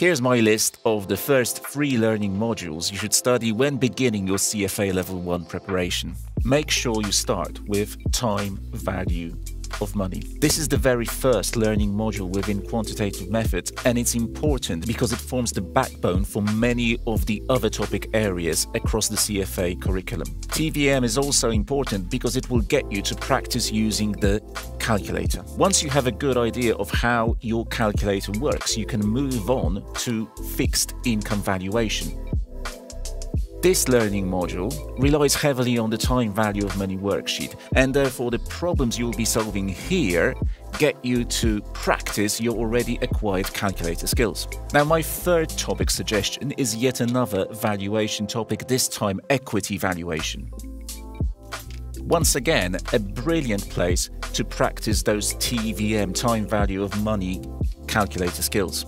Here's my list of the first three learning modules you should study when beginning your CFA Level 1 preparation. Make sure you start with time value of money. This is the very first learning module within quantitative methods, and it's important because it forms the backbone for many of the other topic areas across the CFA curriculum. TVM is also important because it will get you to practice using the calculator. Once you have a good idea of how your calculator works, you can move on to fixed income valuation. This learning module relies heavily on the time value of money worksheet, and therefore the problems you'll be solving here get you to practice your already acquired calculator skills. Now, my third topic suggestion is yet another valuation topic, this time equity valuation. Once again, a brilliant place to practice those TVM, time value of money calculator skills.